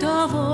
kind of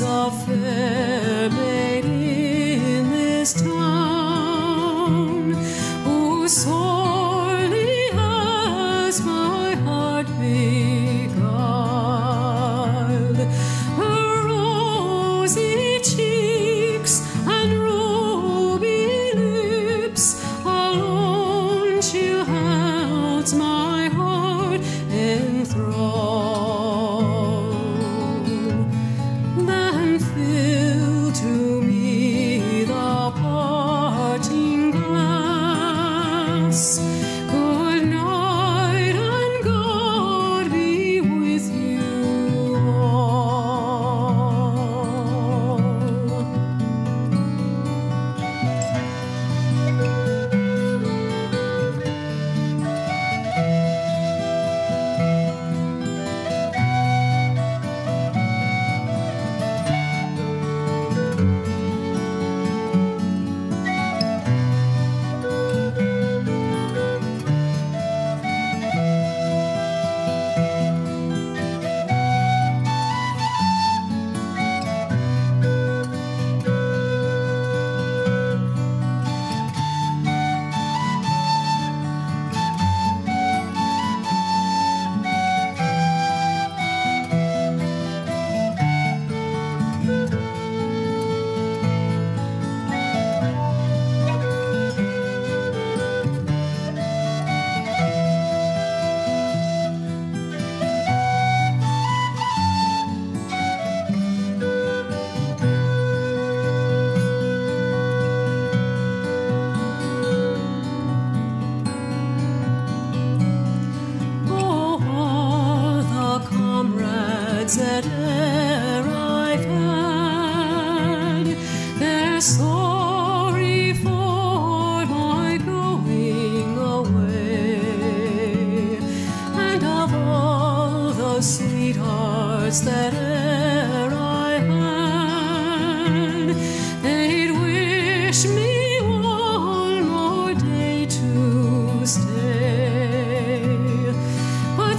is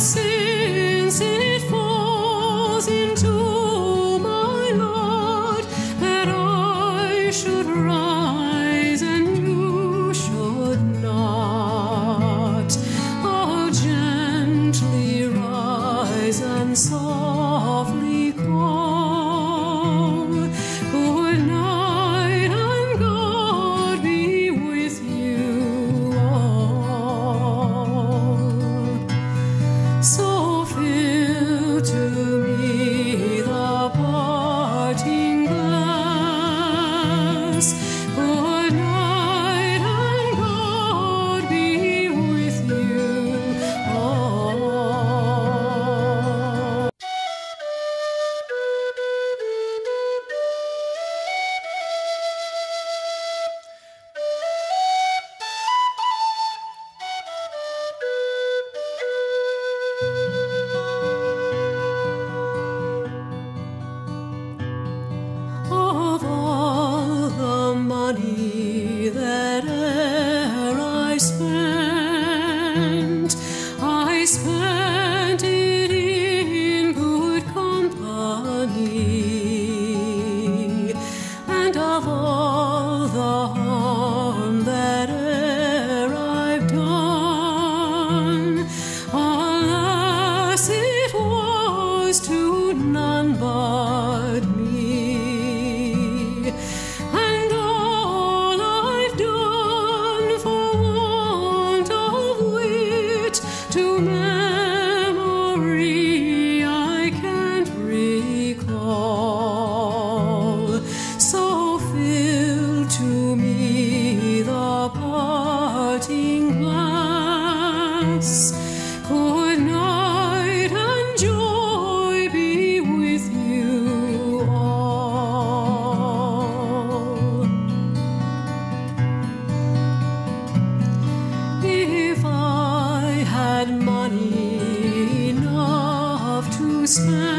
But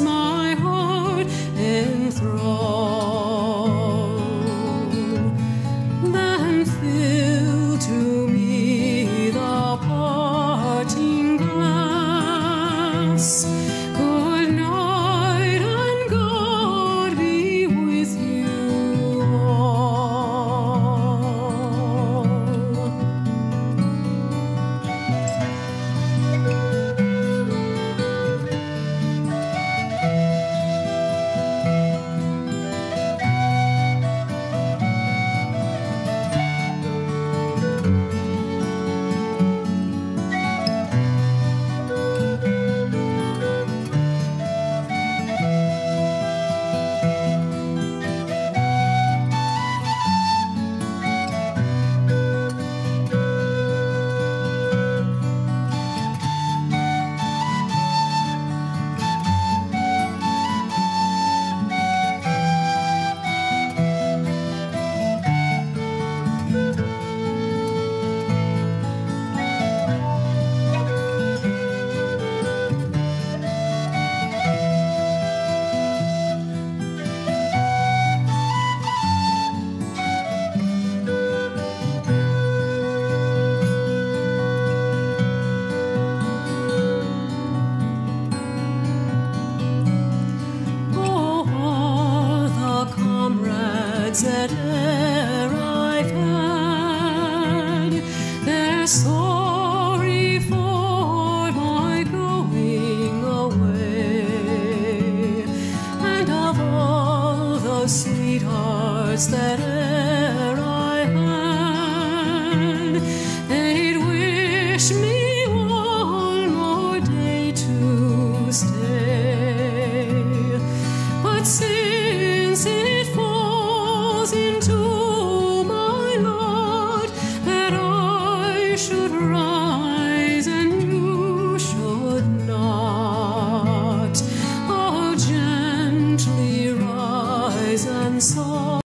my heart enthralled. that e'er I've had. They're sorry for my going away, and of all those sweethearts that